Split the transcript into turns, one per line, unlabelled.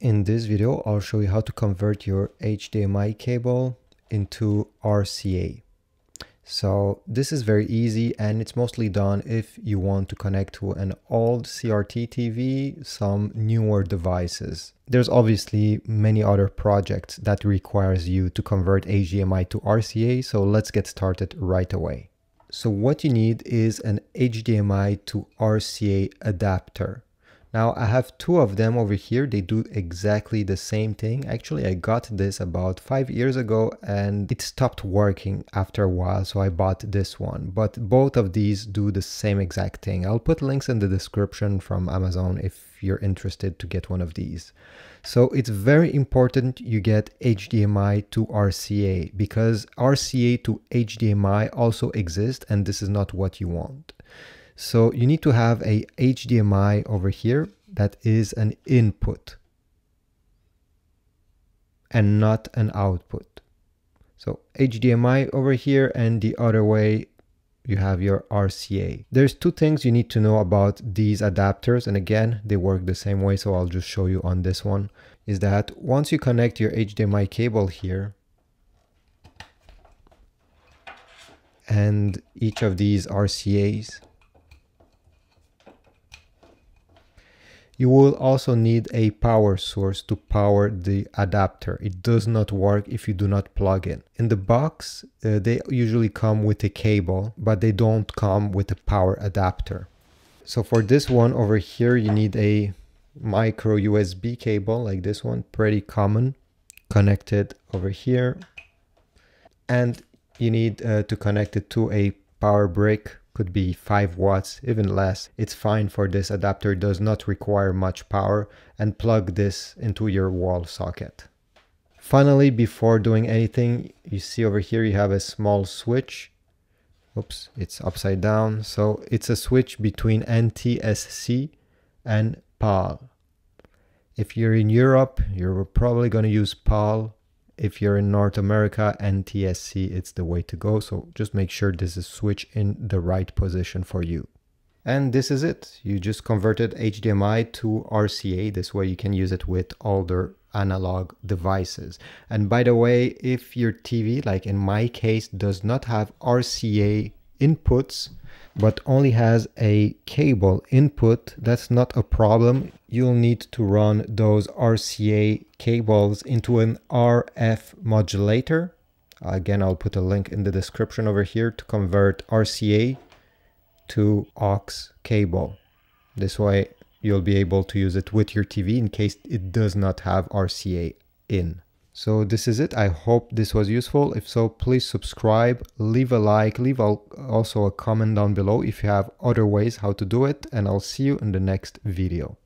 In this video, I'll show you how to convert your HDMI cable into RCA. So this is very easy and it's mostly done if you want to connect to an old CRT TV, some newer devices. There's obviously many other projects that requires you to convert HDMI to RCA, so let's get started right away. So what you need is an HDMI to RCA adapter. Now I have two of them over here. They do exactly the same thing. Actually, I got this about five years ago and it stopped working after a while. So I bought this one, but both of these do the same exact thing. I'll put links in the description from Amazon if you're interested to get one of these. So it's very important you get HDMI to RCA because RCA to HDMI also exists and this is not what you want. So you need to have a HDMI over here that is an input and not an output. So HDMI over here and the other way you have your RCA. There's two things you need to know about these adapters and again they work the same way so I'll just show you on this one is that once you connect your HDMI cable here and each of these RCAs You will also need a power source to power the adapter. It does not work if you do not plug in. In the box, uh, they usually come with a cable, but they don't come with a power adapter. So for this one over here, you need a micro USB cable like this one, pretty common, connected over here. And you need uh, to connect it to a power brick could be 5 watts, even less. It's fine for this adapter, does not require much power and plug this into your wall socket. Finally, before doing anything, you see over here you have a small switch. Oops, it's upside down. So it's a switch between NTSC and PAL. If you're in Europe, you're probably going to use PAL if you're in North America NTSC, it's the way to go. So just make sure this is switched in the right position for you. And this is it. You just converted HDMI to RCA. This way you can use it with older analog devices. And by the way, if your TV, like in my case, does not have RCA inputs, but only has a cable input, that's not a problem. You'll need to run those RCA cables into an RF modulator. Again, I'll put a link in the description over here to convert RCA to aux cable. This way you'll be able to use it with your TV in case it does not have RCA in. So this is it. I hope this was useful. If so, please subscribe, leave a like, leave also a comment down below if you have other ways how to do it, and I'll see you in the next video.